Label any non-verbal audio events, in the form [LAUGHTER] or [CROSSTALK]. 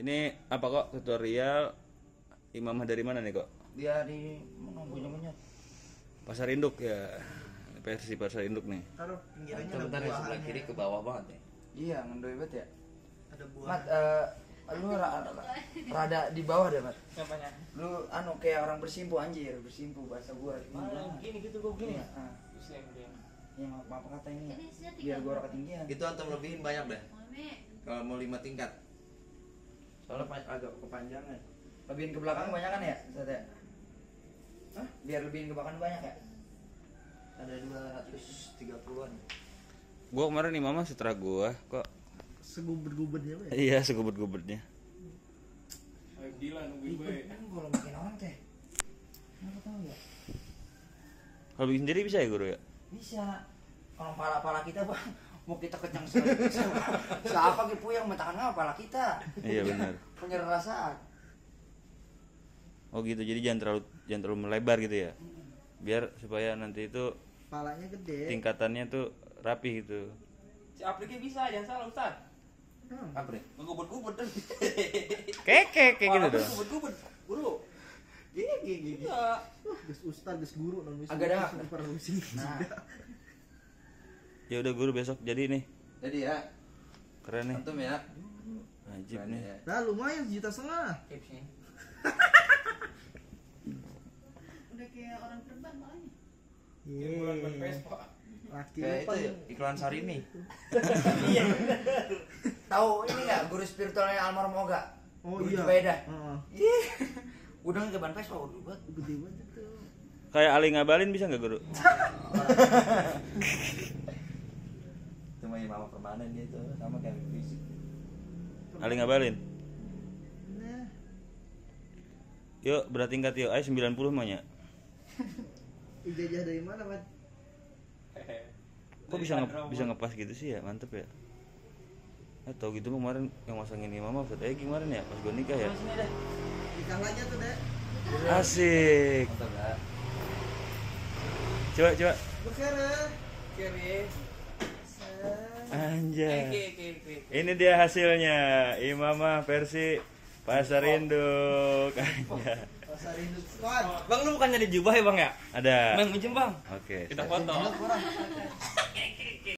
Ini apa kok tutorial imamah dari mana nih kok? Dia di mana punya. Pasar induk ya. Versi pasar induk nih. Taruh pinggirannya ada Sebentar ya sebelah kiri ke bawah banget ya. Iya, ngendoy banget ya. Ada buah. Mat, eh, lu ra- [LAUGHS] ra- rada di bawah deh, Mat. Apanya? Lu anu kayak orang bersimpu anjir, bersimpu bahasa gua. Mana gini gitu gua ah. Muslim dia. Ya, maaf, maaf kata ini ya. Biar gua orang ketinggian. Itu antum lebihin banyak deh. Kalau mau lima tingkat. Soalnya agak kepanjangan. Lebihin ke belakang banyak kan ya, Ustaz ya? Hah? Biar lebihin ke belakang banyak ya? Ada 230-an. Gua kemarin imamah setelah gua kok Segubet-gubetnya apa ya? iya segubet-gubetnya. Ayo gila nungguin gue. kan kalau makin orang teh. Kenapa tahu ya? Kalau bikin sendiri bisa ya guru ya? Bisa. Kalau pala-pala kita bang, mau kita kencang sekali. Siapa gitu yang mentakan apa pala kita? Iya benar. Punya rasa. Oh gitu. Jadi jangan terlalu jangan terlalu melebar gitu ya. Biar supaya nanti itu Palanya gede. tingkatannya tuh rapi gitu. Si apliknya bisa, jangan salah Ustaz. Hmm. Deh? Ngegubet-gubet dan. Keke kayak gitu dong. Ngegubet-gubet. Buru. Gini gini gini. Iya. Gus ustad, gus guru, non gus Agak guru, supervisi. Nah, Ya udah guru besok jadi nih. Jadi ya, Keren nih. antum ya. Ajib nih. ya. Nah, lumayan sejuta setengah. [LAUGHS] Udah kayak orang terbang bulan Vespa. Laki Kayak lu itu ya, iklan Sarimi. Iya. tahu ini nggak guru spiritualnya almarhum Oga? Oh Guru iya. Jubaida. Heeh. Udah ke ban Vespa udah buat. Gede banget itu. Kayak Ali ngabalin bisa nggak guru? [LAUGHS] Mah imam permanen dia tuh, sama kayak fisik. Ali ngabalin. Nah, Yuk bertingkat yuk. Ayo 90 maunya. [LAUGHS] ijazah dari mana, Mat? Kok bisa nge- bisa ngepas gitu sih ya? Mantep ya. Atau gitu kemarin yang masangin imamah Ustaz Egi kemarin ya pas gue nikah ya. Sini deh. Nikah aja tuh, Dek. Asik. Coba coba. Bekere. Kiri. Anjay. oke, oke, oke. Ini dia hasilnya imamah versi Pasar Induk. Pasar Induk Squad. Bang lu bukannya di jubah ya bang ya? Ada. Bang minjem bang. Oke. Kita foto.